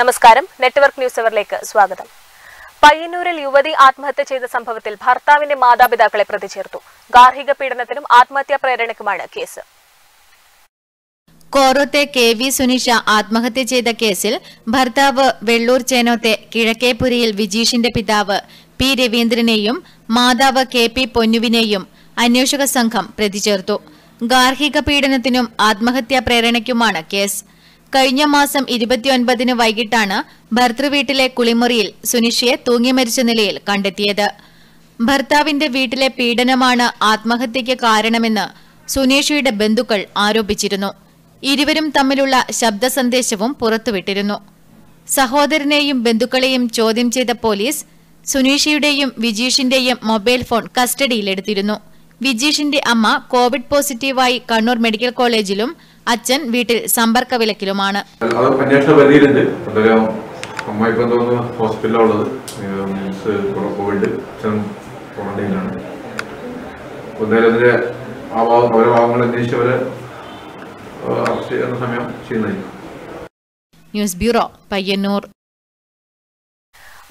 നമസ്കാരം. Network news അവറിലേക്ക് സ്വാഗതം. പയ്യന്നൂരിൽ യുവതി ആത്മഹത്യ ചെയ്ത സംഭവത്തിൽ ഭർത്താവിന്റെ മാതാപിതാക്കളെ പ്രതിചേർത്തു. ഗാർഹിക പീഡനത്തിനും ആത്മഹത്യാ പ്രേരണയ്ക്കുമാണ് കേസ്. കോറോത്തെ കെ വി സുനിഷ ആത്മഹത്യ ചെയ്ത കേസിൽ ഭർത്താവ് വെള്ളൂർ ചേനോത്തെ കിഴക്കേപുരിയിൽ വിജീഷിന്റെ പിതാവ് പി രവീന്ദ്രനെയും മാതാവ് കെ പി പൊന്നുവിനെയും അന്വേഷക സംഘം പ്രതിചേർത്തു. ഗാർഹിക പീഡനത്തിനും ആത്മഹത്യാ പ്രേരണയ്ക്കുമാണ് കേസ്. കഴിഞ്ഞ മാസം ഇരുപത്തിയൊൻപതിന് വൈകിട്ടാണ് ഭർത്തൃവീട്ടിലെ കുളിമുറിയിൽ സുനിഷയെ തൂങ്ങിമരിച്ച നിലയിൽ കണ്ടെത്തിയത്. ഭർത്താവിന്റെ വീട്ടിലെ പീഡനമാണ് ആത്മഹത്യയ്ക്ക് കാരണമെന്ന് സുനേഷയുടെ ബന്ധുക്കൾ ആരോപിച്ചിരുന്നു. ഇരുവരും തമ്മിലുള്ള ശബ്ദ സന്ദേശവും പുറത്തുവിട്ടിരുന്നു. സഹോദരനെയും ബന്ധുക്കളെയും ചോദ്യം ചെയ്ത പോലീസ് സുനീഷയുടെയും വിജീഷിന്റെയും മൊബൈൽ ഫോൺ കസ്റ്റഡിയിലെടുത്തിരുന്നു. വിജീഷിന്റെ അമ്മ കോവിഡ് പോസിറ്റീവായി കണ്ണൂർ മെഡിക്കൽ കോളേജിലും അച്ഛൻ വീട്ടിൽ സമ്പർക്ക വിലക്കിലുമാണ്. അമ്മ ഇപ്പം തോന്നുന്നു കോവിഡ് അച്ഛൻ ക്വാറന്റൈനിലാണ്. അപ്പോൾ എന്തായാലും അതിന്റെ ആ ഭാഗം അവരെ ഭാഗങ്ങൾ അന്വേഷിച്ച് അവരെ അറസ്റ്റ് ചെയ്യുന്ന സമയം ചെയ്യുന്നതായിരിക്കും. News bureau Payyanur.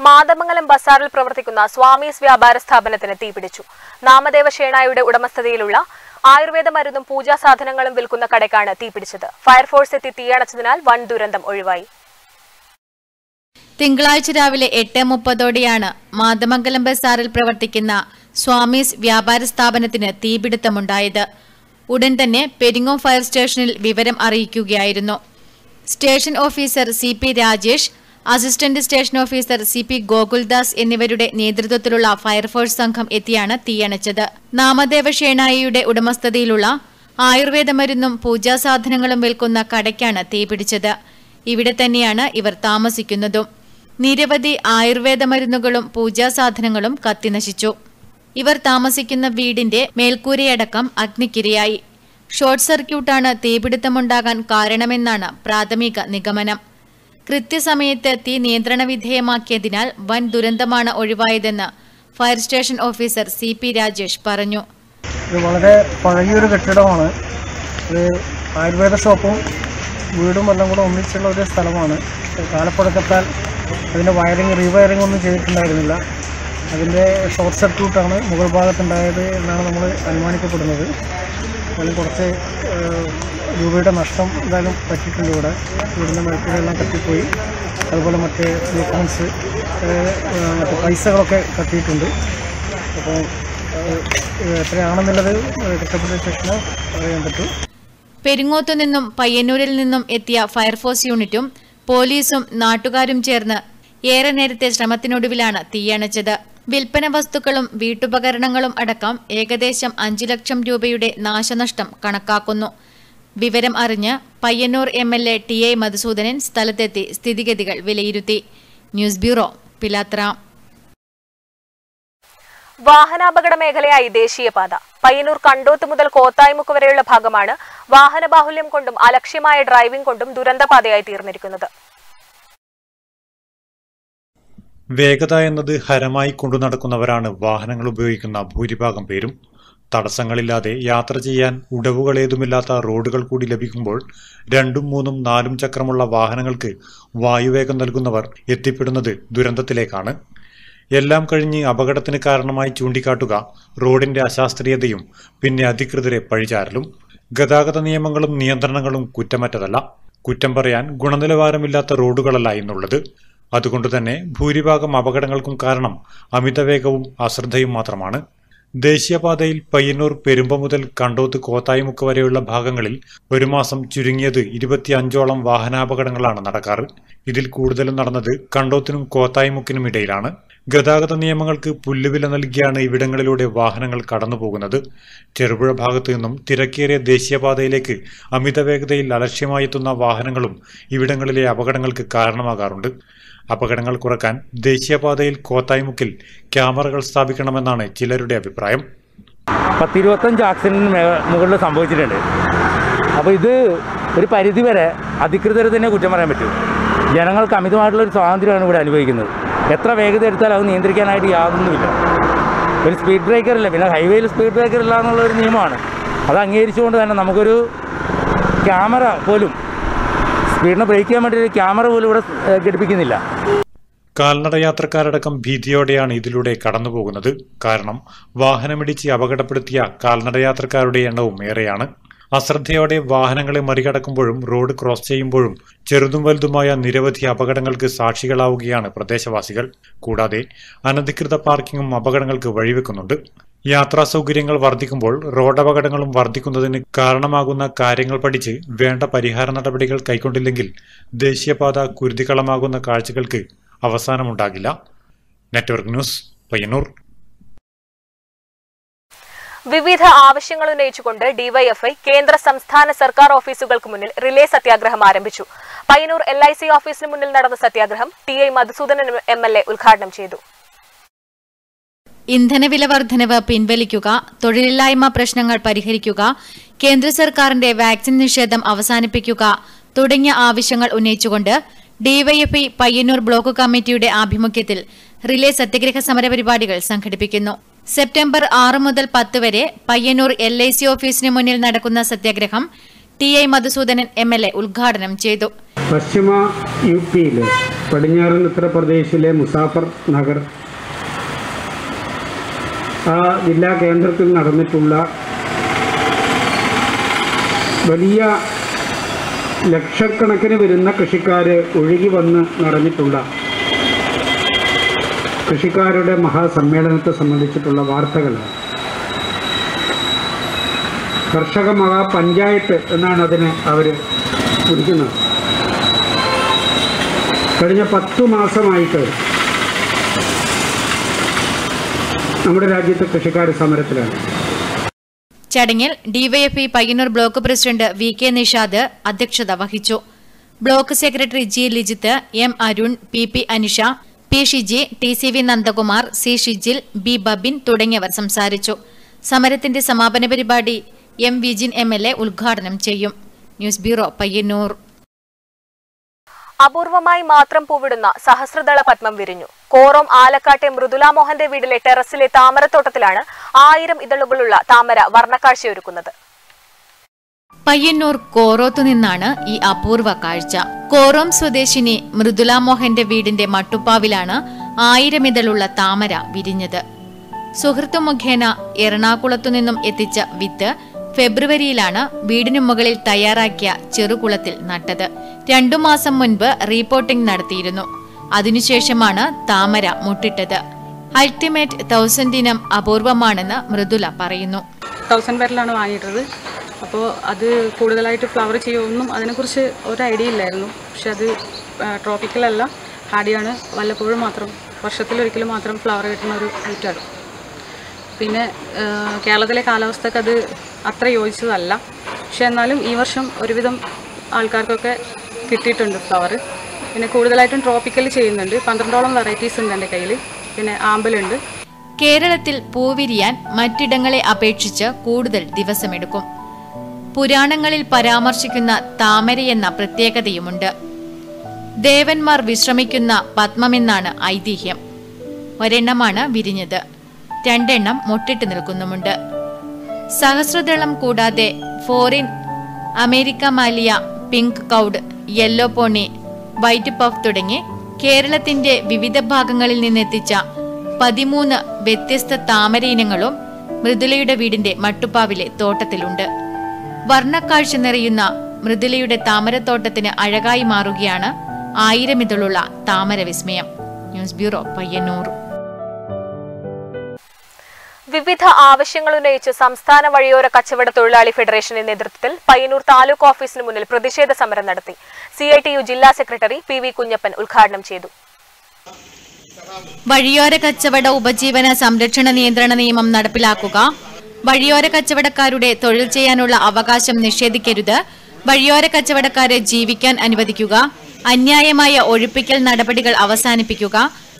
മാതമംഗലം ബസാറിൽ പ്രവർത്തിക്കുന്ന സ്വാമീസ് വ്യാപാര സ്ഥാപനത്തിന് തീപിടിച്ചു. നാമദേവ ഷേണായുടെ ഉടമസ്ഥതയിലുള്ള ആയുർവേദ മരുന്നും പൂജാ സാധനങ്ങളും വിൽക്കുന്ന കടയ്ക്കാണ് തീപിടിച്ചത്. ഫയർഫോഴ്സ് എത്തി തീയണച്ചതിനാൽ വൻ ദുരന്തം ഒഴിവായി. തിങ്കളാഴ്ച രാവിലെ എട്ട് മുപ്പതോടെയാണ് മാതമംഗലം ബസാറിൽ പ്രവർത്തിക്കുന്ന സ്വാമീസ് വ്യാപാര സ്ഥാപനത്തിന് തീപിടുത്തമുണ്ടായത്. ഉടൻ തന്നെ പെരിങ്ങോം ഫയർ സ്റ്റേഷനിൽ വിവരം അറിയിക്കുകയായിരുന്നു. Station officer C Rajesh assistant station officer C P Gokuldas എന്നിവരുടെ നേതൃത്വത്തിലുള്ള ഫയർഫോഴ്സ് സംഘം എത്തിയാണ് തീയണച്ചത്. നാമദേവ ഷേണായിയുടെ ഉടമസ്ഥതയിലുള്ള ആയുർവേദ മരുന്നും പൂജാസാധനങ്ങളും വിൽക്കുന്ന കടയ്ക്കാണ് തീപിടിച്ചത് ഇവിടെ തന്നെയാണ് ഇവർ താമസിക്കുന്നതും. നിരവധി ആയുർവേദ മരുന്നുകളും പൂജാസാധനങ്ങളും കത്തിനശിച്ചു ഇവർ താമസിക്കുന്ന വീടിന്റെ മേൽക്കൂരയടക്കം അഗ്നിക്കിരയായി. ഷോർട്ട് സർക്യൂട്ടാണ് തീപിടുത്തമുണ്ടാകാൻ കാരണമെന്നാണ് പ്രാഥമിക നിഗമനം. കൃത്യസമയത്ത് തീ നിയന്ത്രണ വിധേയമാക്കിയതിനാൽ വൻ ദുരന്തമാണ് ഒഴിവായതെന്ന് fire station officer C P Rajesh പറഞ്ഞു. വളരെ പഴകിയൊരു കെട്ടിടമാണ്. ആയുർവേദ ഷോപ്പും വീടും എല്ലാം കൂടെ ഒന്നിച്ചുള്ള ഒരു സ്ഥലമാണ്. കാലപ്പഴക്കത്താൽ അതിന്റെ വയറിങ് റീവയറിംഗ് ഒന്നും ചെയ്തിട്ടുണ്ടായിരുന്നില്ല. അതിന്റെ ഷോർട്ട് സർക്യൂട്ടാണ് മുകൾ ഭാഗത്തുണ്ടായത് എന്നാണ് നമ്മൾ അനുമാനിക്കപ്പെടുന്നത്. അതിന് കുറച്ച് രൂപയുടെ നഷ്ടം എന്തായാലും പറ്റിയിട്ടുണ്ട് ഇവിടെ. ഇവിടുന്ന് മരത്തിലെല്ലാം കത്തിപ്പോയി. അതുപോലെ മറ്റ് ഡോക്യുമെന്റ്സ് മറ്റ് പൈസകളൊക്കെ കത്തിയിട്ടുണ്ട്. അപ്പോൾ എത്രയാണെന്നുള്ളത് കൃത്യപ്പെട്ട ശേഷം അറിയാൻ പറ്റും. പെരിങ്ങോത്തു നിന്നും പയ്യന്നൂരിൽ നിന്നും എത്തിയ ഫയർഫോഴ്സ് യൂണിറ്റും പോലീസും നാട്ടുകാരും ചേർന്ന് ഏറെ നേരത്തെ ശ്രമത്തിനൊടുവിലാണ് തീയണച്ചത്. വിൽപ്പന വസ്തുക്കളും വീട്ടുപകരണങ്ങളും അടക്കം ഏകദേശം അഞ്ചു ലക്ഷം രൂപയുടെ നാശനഷ്ടം കണക്കാക്കുന്നു. വിവരം അറിഞ്ഞ് Payyannur M L A T A Madhusoodanan സ്ഥലത്തെത്തി സ്ഥിതിഗതികൾ വിലയിരുത്തി. ന്യൂസ് ബ്യൂറോ പിലാത്ര. വാഹനാപകട മേഖലയായി ദേശീയപാത പയ്യന്നൂർ കണ്ടോത്ത് മുതൽ കോത്തായ്മുക്ക് വരെയുള്ള ഭാഗമാണ് വാഹനബാഹുല്യം കൊണ്ടും അലക്ഷ്യമായ ഡ്രൈവിംഗ് കൊണ്ടും ദുരന്തപാതയായി തീർന്നിരിക്കുന്നത്. വേഗത എന്നത് ഹരമായി കൊണ്ടു നടക്കുന്നവരാണ് വാഹനങ്ങൾ ഉപയോഗിക്കുന്ന ഭൂരിഭാഗം പേരും. തടസ്സങ്ങളില്ലാതെ യാത്ര ചെയ്യാൻ ഉടവുകളേതുമില്ലാത്ത റോഡുകൾ കൂടി ലഭിക്കുമ്പോൾ രണ്ടും മൂന്നും നാലും ചക്രമുള്ള വാഹനങ്ങൾക്ക് വായുവേഗം നൽകുന്നവർ എത്തിപ്പെടുന്നത് ദുരന്തത്തിലേക്കാണ്. എല്ലാം കഴിഞ്ഞ് അപകടത്തിന് കാരണമായി ചൂണ്ടിക്കാട്ടുക റോഡിന്റെ അശാസ്ത്രീയതയും പിന്നെ അധികൃതരെ പഴിചാരലും. ഗതാഗത നിയമങ്ങളും നിയന്ത്രണങ്ങളും കുറ്റമറ്റതല്ല. കുറ്റം പറയാൻ ഗുണനിലവാരമില്ലാത്ത റോഡുകളല്ല ഇന്നുള്ളത് അതുകൊണ്ടുതന്നെ ഭൂരിഭാഗം അപകടങ്ങൾക്കും കാരണം അമിതവേഗവും അശ്രദ്ധയും മാത്രമാണ്. ദേശീയപാതയിൽ പയ്യന്നൂർ പെരുമ്പ മുതൽ കണ്ടോത്ത് കോത്തായിമുക്ക് വരെയുള്ള ഭാഗങ്ങളിൽ ഒരു മാസം ചുരുങ്ങിയത് ഇരുപത്തിയഞ്ചോളം വാഹനാപകടങ്ങളാണ് നടക്കാറ്. ഇതിൽ കൂടുതലും നടന്നത് കണ്ടോത്തിനും കോത്തായ്മുക്കിനും ഇടയിലാണ്. ഗതാഗത നിയമങ്ങൾക്ക് പുല്ലുവില നൽകിയാണ് ഇവിടങ്ങളിലൂടെ വാഹനങ്ങൾ കടന്നുപോകുന്നത്. ചെറുപുഴ ഭാഗത്തു നിന്നും തിരക്കേറിയ ദേശീയപാതയിലേക്ക് അമിതവേഗതയിൽ അലക്ഷ്യമായി എത്തുന്ന വാഹനങ്ങളും ഇവിടങ്ങളിലെ അപകടങ്ങൾക്ക് കാരണമാകാറുണ്ട്. അപകടങ്ങൾ കുറയ്ക്കാൻ ദേശീയപാതയിൽ കോത്തായ്മുക്കിൽ ക്യാമറകൾ സ്ഥാപിക്കണമെന്നാണ് ചിലരുടെ അഭിപ്രായം. പത്തിരുപത്തഞ്ച് ആക്സിഡന്റിന് മേ മുകളിൽ സംഭവിച്ചിട്ടുണ്ട്. അപ്പോൾ ഇത് ഒരു പരിധിവരെ അധികൃതർ തന്നെ കുറ്റം പറയാൻ പറ്റും. ജനങ്ങൾക്ക് അമിതമായിട്ടുള്ളൊരു സ്വാതന്ത്ര്യമാണ് ഇവിടെ അനുഭവിക്കുന്നത്. എത്ര വേഗത എടുത്താലും അത് നിയന്ത്രിക്കാനായിട്ട് യാതൊന്നുമില്ല. ഒരു സ്പീഡ് ബ്രേക്കർ ഇല്ല. പിന്നെ ഹൈവേയിൽ സ്പീഡ് ബ്രേക്കർ ഇല്ല എന്നുള്ളൊരു നിയമമാണ്. അത് അംഗീകരിച്ചുകൊണ്ട് തന്നെ നമുക്കൊരു ക്യാമറ പോലും സ്പീഡിനെ ബ്രേക്ക് ചെയ്യാൻ വേണ്ടി ഒരു ക്യാമറ പോലും ഇവിടെ ഘടിപ്പിക്കുന്നില്ല. കാൽനട യാത്രക്കാരടക്കം ഭീതിയോടെയാണ് ഇതിലൂടെ കടന്നുപോകുന്നത്. കാരണം വാഹനമിടിച്ച് അപകടപ്പെടുത്തിയ കാൽനട യാത്രക്കാരുടെ എണ്ണവും ഏറെയാണ്. അശ്രദ്ധയോടെ വാഹനങ്ങളെ മറികടക്കുമ്പോഴും റോഡ് ക്രോസ് ചെയ്യുമ്പോഴും ചെറുതും വലുതുമായ നിരവധി അപകടങ്ങൾക്ക് സാക്ഷികളാവുകയാണ് പ്രദേശവാസികൾ. കൂടാതെ അനധികൃത പാർക്കിംഗും അപകടങ്ങൾക്ക് വഴിവെക്കുന്നുണ്ട്. യാത്രാ സൗകര്യങ്ങൾ വർദ്ധിക്കുമ്പോൾ റോഡ് അപകടങ്ങളും വർദ്ധിക്കുന്നതിന് കാരണമാകുന്ന കാര്യങ്ങൾ പഠിച്ച് വേണ്ട പരിഹാര നടപടികൾ കൈക്കൊണ്ടില്ലെങ്കിൽ ദേശീയപാത കുരുതികളമാകുന്ന കാഴ്ചകൾക്ക് അവസാനമുണ്ടാകില്ല. Network news Payyanur. വിവിധ ആവശ്യങ്ങൾ ഉന്നയിച്ചുകൊണ്ട് ഡിവൈഎഫ്ഐ കേന്ദ്ര സംസ്ഥാന സർക്കാർ ഓഫീസുകൾക്ക് മുന്നിൽ റിലേ സത്യാഗ്രഹം ആരംഭിച്ചു. പയ്യന്നൂർ എൽ ഐ സി ഓഫീസിന് മുന്നിൽ നടന്ന സത്യാഗ്രഹം T I Madhusoodanan M L A ഉദ്ഘാടനം ചെയ്തു. ഇന്ധനവില വർധനവ് പിൻവലിക്കുക തൊഴിലില്ലായ്മ പ്രശ്നങ്ങൾ പരിഹരിക്കുക കേന്ദ്ര സർക്കാരിന്റെ വാക്സിൻ നിഷേധം അവസാനിപ്പിക്കുക തുടങ്ങിയ ആവശ്യങ്ങൾ ഉന്നയിച്ചുകൊണ്ട് ഡിവൈഎഫ്ഐ പയ്യന്നൂർ ബ്ലോക്ക് കമ്മിറ്റിയുടെ ആഭിമുഖ്യത്തിൽ റിലേ സത്യഗ്രഹ സമരപരിപാടികൾ സംഘടിപ്പിക്കുന്നു. സെപ്റ്റംബർ ആറ് മുതൽ പത്ത് വരെ പയ്യന്നൂർ എൽ ഐ സി ഓഫീസിന് മുന്നിൽ നടക്കുന്ന സത്യാഗ്രഹം T I Madhusoodanan M L A ഉദ്ഘാടനം ചെയ്തു. പശ്ചിമ യു പിയിലെ പടിഞ്ഞാറൻ ഉത്തർപ്രദേശിലെ മുസാഫർ നഗർ ആ ജില്ലാ കേന്ദ്രത്തിൽ നടന്നിട്ടുള്ള വലിയ ലക്ഷക്കണക്കിന് വരുന്ന കൃഷിക്കാർ ഒഴുകി വന്ന് നടന്നിട്ടുള്ള കൃഷിക്കാരുടെ മഹാസമ്മേളനത്തെ സംബന്ധിച്ചിട്ടുള്ള വാർത്തകൾ. കർഷക മഹാപഞ്ചായത്ത് എന്നാണ് അതിനെ അവർ കുറിക്കുന്നത് കഴിഞ്ഞ പത്തു മാസമായിട്ട് നമ്മുടെ രാജ്യത്തെ കൃഷിക്കാർ സമരത്തിലാണ്. ചടങ്ങിൽ DYFI Payyannur block president V K Nishad അധ്യക്ഷത വഹിച്ചു. Block secretary G Lijith M Arun P P Anisha P Shiji T C V Nandakumar C Shijil B Babin തുടങ്ങിയവർ സംസാരിച്ചു. സമരത്തിന്റെ സമാപന പരിപാടി M Vijin M L A ഉദ്ഘാടനം ചെയ്യും. News bureau Payyannur. അപൂർവമായി മാത്രം പൂവിടുന്ന സഹസ്രദള പത്മം വിരിഞ്ഞു. കോറോം ആലക്കാട്ടെ മൃദുല മോഹന്റെ വീടിലെ ടെറസിലെ താമരത്തോട്ടത്തിലാണ് ആയിരം ഇതളുകളുള്ള താമര വർണക്കാഴ്ചയൊരുക്കുന്നത്. പയ്യന്നൂർ കോറോത്തു നിന്നാണ് ഈ അപൂർവ കാഴ്ച. കോറോം സ്വദേശിനി മൃദുല മോഹന്റെ വീടിന്റെ മട്ടുപ്പാവിലാണ് ആയിരമിതളുള്ള താമര വിരിഞ്ഞത്. സുഹൃത്തു മുഖേന എറണാകുളത്തു നിന്നും എത്തിച്ച വിത്ത് ഫെബ്രുവരിയിലാണ് വീടിനു മുകളിൽ തയ്യാറാക്കിയ ചെറുകുളത്തിൽ നട്ടത്. രണ്ടു മാസം മുൻപ് റീപോർട്ടിംഗ് നടത്തിയിരുന്നു. അതിനുശേഷമാണ് താമര മുട്ടിട്ടത്. അൾട്ടിമേറ്റ് തൗസൻഡ് ഇനം അപൂർവമാണെന്ന് മൃദുല പറയുന്നു. തൗസൻഡ് പേരിലാണ് വാങ്ങിയിട്ടത്. അപ്പോൾ അത് കൂടുതലായിട്ട് ഫ്ലവർ ചെയ്യുമെന്നും അതിനെക്കുറിച്ച് ഒരു ഐഡിയ ഇല്ലായിരുന്നു. പക്ഷെ അത് ട്രോപ്പിക്കലല്ല ഹാഡിയാണ് വല്ലപ്പോഴും മാത്രം വർഷത്തിലൊരിക്കലും മാത്രം ഫ്ലവർ കിട്ടുന്ന ഒരു ഐറ്റമാണ് പിന്നെ കേരളത്തിലെ കാലാവസ്ഥക്ക് അത് അത്ര യോജിച്ചതല്ല. പക്ഷെ എന്നാലും ഈ വർഷം ഒരുവിധം ആൾക്കാർക്കൊക്കെ കിട്ടിയിട്ടുണ്ട് ഫ്ലവർ പിന്നെ കൂടുതലായിട്ടും ട്രോപ്പിക്കൽ ചെയ്യുന്നുണ്ട്. പന്ത്രണ്ടോളം വെറൈറ്റീസ് ഉണ്ട് എന്റെ കയ്യിൽ പിന്നെ ആമ്പലുണ്ട്. കേരളത്തിൽ പൂവിരിയാൻ മറ്റിടങ്ങളെ അപേക്ഷിച്ച് കൂടുതൽ ദിവസമെടുക്കും. പുരാണങ്ങളിൽ പരാമർശിക്കുന്ന താമരയെന്ന പ്രത്യേകതയുമുണ്ട്. ദേവന്മാർ വിശ്രമിക്കുന്ന പത്മമെന്നാണ് ഐതിഹ്യം. ഒരെണ്ണമാണ് വിരിഞ്ഞത്. രണ്ടെണ്ണം മുട്ടിട്ട് നിൽക്കുന്നുമുണ്ട്. സഹസ്രദളം കൂടാതെ foreign America Maliya pink cloud yellow pony white puff തുടങ്ങി കേരളത്തിന്റെ വിവിധ ഭാഗങ്ങളിൽ നിന്നെത്തിച്ച പതിമൂന്ന് വ്യത്യസ്ത താമര ഇനങ്ങളും മൃദുലയുടെ വീടിന്റെ മട്ടുപ്പാവിലെ തോട്ടത്തിലുണ്ട്. വർണക്കാഴ്ച നിറയുന്ന മൃദുലയുടെ താമരത്തോട്ടത്തിന് അഴകായി മാറുകയാണ് ആയിരമിതളുള്ള താമര വിസ്മയം ന്യൂസ് ബ്യൂറോ പയ്യന്നൂർ. വിവിധ ആവശ്യങ്ങൾ ഉന്നയിച്ച് സംസ്ഥാന വഴിയോര കച്ചവട തൊഴിലാളി ഫെഡറേഷന്റെ നേതൃത്വത്തിൽ പയ്യന്നൂർ താലൂക്ക് ഓഫീസിന് മുന്നിൽ പ്രതിഷേധ സമരം നടത്തി. സി ഐ ടി യു ജില്ലാ സെക്രട്ടറി പി വി കുഞ്ഞപ്പൻ ഉദ്ഘാടനം ചെയ്തു. വഴിയോര കച്ചവട ഉപജീവന സംരക്ഷണ നിയന്ത്രണ നിയമം നടപ്പിലാക്കുക വഴിയോര കച്ചവടക്കാരുടെ തൊഴിൽ ചെയ്യാനുള്ള അവകാശം നിഷേധിക്കരുത്. വഴിയോര കച്ചവടക്കാരെ ജീവിക്കാൻ അനുവദിക്കുക. അന്യായമായ ഒഴിപ്പിക്കൽ നടപടികൾ അവസാനിപ്പിക്കുക.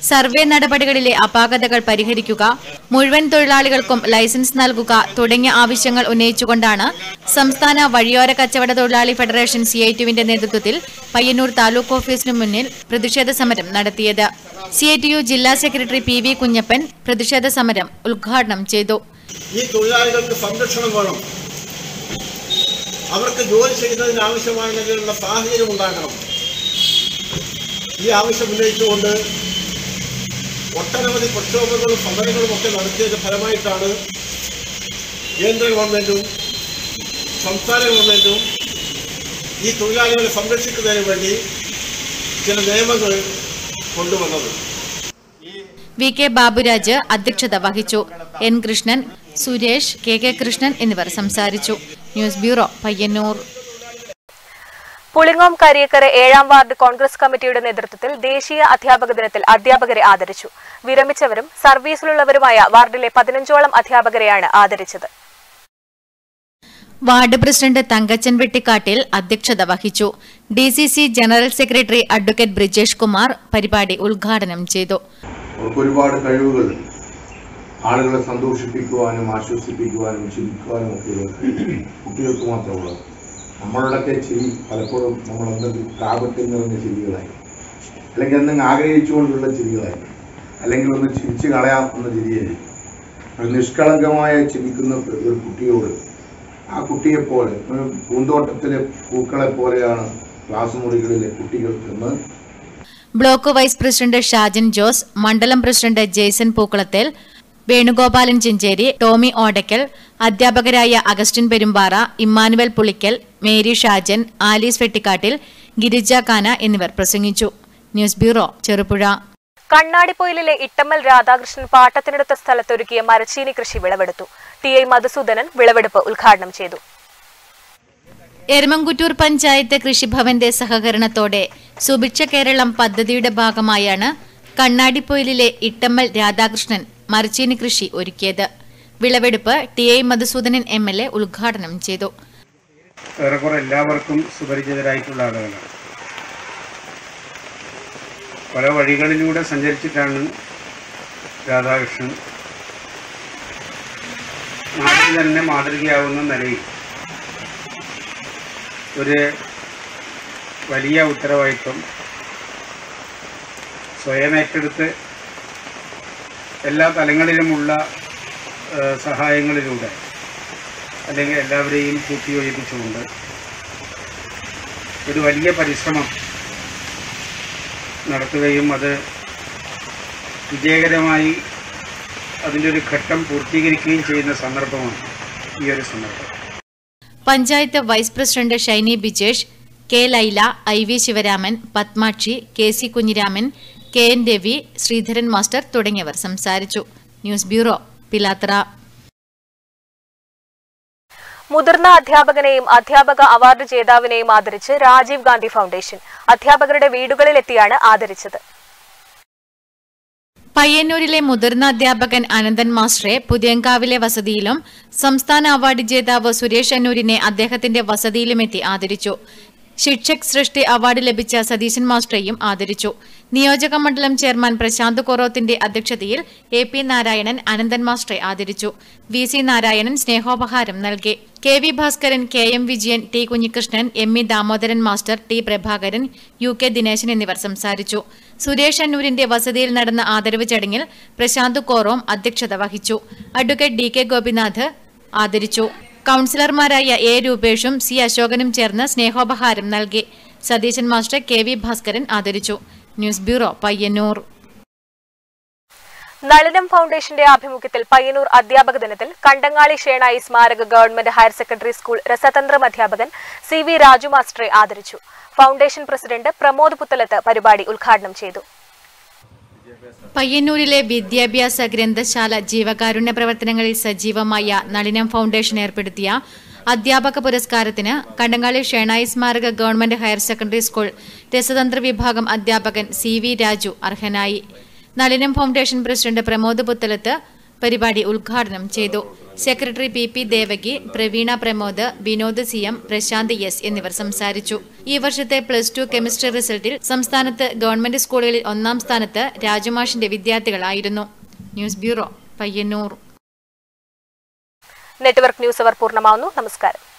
സർവേ നടപടികളിലെ അപാകതകൾ പരിഹരിക്കുക. മുഴുവൻ തൊഴിലാളികൾക്കും ലൈസൻസ് നൽകുക തുടങ്ങിയ ആവശ്യങ്ങൾ ഉന്നയിച്ചുകൊണ്ടാണ് സംസ്ഥാന വഴിയോര കച്ചവട തൊഴിലാളി ഫെഡറേഷൻ സി ഐ ടുവിന്റെ നേതൃത്വത്തിൽ പയ്യന്നൂർ താലൂക്ക് ഓഫീസിനു മുന്നിൽ പ്രതിഷേധ സമരം നടത്തിയത്. സി ഐ ടി യു ജില്ലാ സെക്രട്ടറി പി വി കുഞ്ഞപ്പൻ പ്രതിഷേധ സമരം ഉദ്ഘാടനം ചെയ്തു. ഈ തൊഴിലാളികൾക്ക് സംരക്ഷണം വേണം. അവർക്ക് ജോലി ചെയ്യുന്നതിന് നിലയിലുള്ള സാഹചര്യം ഉണ്ടാകണം. ഈ ആവശ്യം ഉന്നയിച്ചുകൊണ്ട് ഒട്ടനവധി പ്രക്ഷോഭങ്ങളും സമരങ്ങളും ഒക്കെ നടത്തിയതിന്റെ ഫലമായിട്ടാണ് കേന്ദ്ര ഗവൺമെന്റും സംസ്ഥാന ഗവൺമെന്റും ഈ തൊഴിലാളികളെ സംരക്ഷിക്കുന്നതിന് വേണ്ടി ചില നിയമങ്ങൾ കൊണ്ടുവന്നത്. വി കെ ബാബുരാജ് അധ്യക്ഷത വഹിച്ചു. N Krishnan Suresh K K Krishnan എന്നിവർ സംസാരിച്ചു. News bureau Payyannur. Pulingome Kariyakkara ഏഴാം വാർഡ് കോൺഗ്രസ് കമ്മിറ്റിയുടെ നേതൃത്വത്തിൽ ദേശീയ അധ്യാപക ദിനത്തിൽ അധ്യാപകരെ ആദരിച്ചു. വിരമിച്ചവരും സർവീസിലുള്ളവരുമായ വാർഡിലെ പതിനഞ്ചോളം അധ്യാപകരെയാണ് ആദരിച്ചത്. വാർഡ് പ്രസിഡന്റ് തങ്കച്ചൻ വെട്ടിക്കാട്ടിൽ അധ്യക്ഷത വഹിച്ചു. D C C general secretary advocate Brijesh Kumar പരിപാടി ഉദ്ഘാടനം ചെയ്തു. ഒരുപാട് കഴിവുകളുണ്ട് ആളുകളെ സന്തോഷിപ്പിക്കുവാനും ആശ്വസിപ്പിക്കുവാനും ചിരിക്കുവാനും ഒക്കെയുള്ളത് കുട്ടികൾക്ക് മാത്രമുള്ളത് നമ്മളുടെയൊക്കെ ചിരി പലപ്പോഴും നമ്മൾ എന്തെങ്കിലും കാപട്യം നിറഞ്ഞ ചിരികളായി അല്ലെങ്കിൽ എന്തെങ്കിലും ആഗ്രഹിച്ചുകൊണ്ടുള്ള ചിരികളായി അല്ലെങ്കിൽ ഒന്ന് ചിരിച്ചു കളയാം എന്ന ചിരിയായി ഒരു നിഷ്കളങ്കമായ ചിരിക്കുന്ന ഒരു കുട്ടിയോട് ആ കുട്ടിയെപ്പോലെ പൂന്തോട്ടത്തിലെ പൂക്കളെ പോലെയാണ് ക്ലാസ് മുറികളിലെ കുട്ടികൾ എന്ന് block vice president Shajan Jose മണ്ഡലം പ്രസിഡന്റ് ജെയ്സൺ പൂക്കുളത്തേൽ വേണുഗോപാലൻ ചിഞ്ചേരി ടോമി ഓടയ്ക്കൽ അധ്യാപകരായ അഗസ്റ്റിൻ പെരുമ്പാറ ഇമ്മാനുവൽ പുളിക്കൽ മേരി ഷാജൻ ആലീസ് വെട്ടിക്കാട്ടിൽ ഗിരിജ കാന എന്നിവർ പ്രസംഗിച്ചു. News bureau Cherupuzha. കണ്ണാടിപ്പൊയിലിലെ Ittammal Radhakrishnan പാട്ടത്തിനെടുത്ത സ്ഥലത്തൊരുക്കിയ മരച്ചീനി കൃഷി വിളവെടുത്തു. ടി ഐ മധുസൂദനൻ വിളവെടുപ്പ് ഉദ്ഘാടനം ചെയ്തു. എരമംകുറ്റൂർ പഞ്ചായത്ത് കൃഷിഭവന്റെ സഹകരണത്തോടെ സുഭിക്ഷ കേരളം പദ്ധതിയുടെ ഭാഗമായാണ് കണ്ണാടിപ്പൊയിലിലെ ഇട്ടമ്മൽ രാധാകൃഷ്ണൻ മരച്ചീനി കൃഷി ഒരുക്കിയത്. വിളവെടുപ്പ് T I Madhusoodanan M L A ഉദ്ഘാടനം ചെയ്തു. എല്ലാവർക്കും സുപരിചിതരായിട്ടുള്ള ആളുകളാണ്. പല വഴികളിലൂടെ സഞ്ചരിച്ചിട്ടാണ് രാധാകൃഷ്ണൻ നാട്ടിൽ തന്നെ മാതൃകയാവുന്ന നിലയിൽ ഒരു വലിയ ഉത്തരവാദിത്വം സ്വയം ഏറ്റെടുത്ത് എല്ലാ തലങ്ങളിലുമുള്ള സഹായങ്ങളിലൂടെ അല്ലെങ്കിൽ എല്ലാവരെയും കൂട്ടിയോജിപ്പിച്ചുകൊണ്ട് ഒരു വലിയ പരിശ്രമം നടത്തുകയും അത് വിജയകരമായി അതിന്റെ ഒരു ഘട്ടം പൂർത്തീകരിക്കുകയും ചെയ്യുന്ന സന്ദർഭമാണ് ഈ ഒരു സന്ദർഭം. Panchayat vice president Shiny Bijesh K Laila I V Sivaraman Padmakshi K C Kunhiraman K N Ravi Sreedharan master തുടങ്ങിയവർ സംസാരിച്ചു. ന്യൂസ് ബ്യൂറോ പിലാത്ര മുതിർന്ന അധ്യാപകനെയും അധ്യാപക അവാർഡ് ജേതാവിനെയും ആദരിച്ച് രാജീവ് ഗാന്ധി ഫൗണ്ടേഷൻ. അധ്യാപകരുടെ വീടുകളിലെത്തിയാണ് ആദരിച്ചത്. പയ്യന്നൂരിലെ മുതിർന്ന അധ്യാപകൻ അനന്തൻ മാസ്റ്ററെ പുതിയങ്കാവിലെ വസതിയിലും സംസ്ഥാന അവാർഡ് ജേതാവ് സുരേഷ് അന്നൂരിനെ അദ്ദേഹത്തിന്റെ വസതിയിലുമെത്തി ആദരിച്ചു. ശിക്ഷക് സൃഷ്ടി അവാർഡ് ലഭിച്ച സതീശൻ മാസ്റ്ററെയും ആദരിച്ചു. നിയോജക മണ്ഡലം ചെയർമാൻ പ്രശാന്ത് കൊറോത്തിന്റെ അധ്യക്ഷതയിൽ എ പി നാരായണൻ അനന്തൻ മാസ്റ്ററെ ആദരിച്ചു. വി സി നാരായണൻ സ്നേഹോപഹാരം നൽകി. K V Bhaskaran K M Vijayan T Kunhikrishnan M E Damodaran master T Prabhakaran U K Dineshan എന്നിവർ സംസാരിച്ചു. സുരേഷ് അന്നൂരിന്റെ വസതിയിൽ നടന്ന ആദരവ് ചടങ്ങിൽ പ്രശാന്ത് കോറോം അധ്യക്ഷത വഹിച്ചു. അഡ്വക്കേറ്റ് ഡി കെ ഗോപിനാഥ് ആദരിച്ചു. കൌൺസിലർമാരായ എ രൂപേഷും സി അശോകനും ചേർന്ന് സ്നേഹോപഹാരം നൽകി. Satheesan master K V Bhaskaran ആദരിച്ചു. News bureau Payyannur. നളിനം ഫൗണ്ടേഷന്റെ ആഭിമുഖ്യത്തിൽ പയ്യന്നൂർ അധ്യാപക ദിനത്തിൽ കണ്ടങ്ങാളി ഷേണായി സ്മാരക ഗവൺമെന്റ് ഹയർ സെക്കൻഡറി സ്കൂൾ രസതന്ത്രം അധ്യാപകൻ സി വി രാജു മാസ്റ്ററെ ആദരിച്ചു. ഫൗണ്ടേഷൻ പ്രസിഡന്റ് പ്രമോദ് പുത്തലത്ത് പരിപാടി ഉദ്ഘാടനം ചെയ്തു. പയ്യന്നൂരിലെ വിദ്യാഭ്യാസ ഗ്രന്ഥശാല ജീവകാരുണ്യ പ്രവർത്തനങ്ങളിൽ സജീവമായ നളിനം ഫൗണ്ടേഷൻ ഏർപ്പെടുത്തിയ അധ്യാപക പുരസ്കാരത്തിന് കണ്ടങ്ങാളി ഷേണായി സ്മാരക ഗവൺമെന്റ് ഹയർ സെക്കൻഡറി സ്കൂൾ രസതന്ത്ര വിഭാഗം അധ്യാപകൻ സി വി രാജു അർഹനായി. നളിനം ഫൗണ്ടേഷൻ പ്രസിഡന്റ് പ്രമോദ് പുത്തലത്ത് പരിപാടി ഉദ്ഘാടനം ചെയ്തു. Secretary P P Devaki Praveena Pramod Vinod C M Prasanth S എന്നിവർ സംസാരിച്ചു. ഈ വർഷത്തെ പ്ലസ് ടു കെമിസ്ട്രി റിസൾട്ടിൽ സംസ്ഥാനത്ത് ഗവൺമെന്റ് സ്കൂളുകളിൽ ഒന്നാം സ്ഥാനത്ത് രാജമാഷിന്റെ വിദ്യാർത്ഥികളായിരുന്നു. News bureau Payyannur. Network news അവർ പൂർണമാവുന്നു. നമസ്കാരം.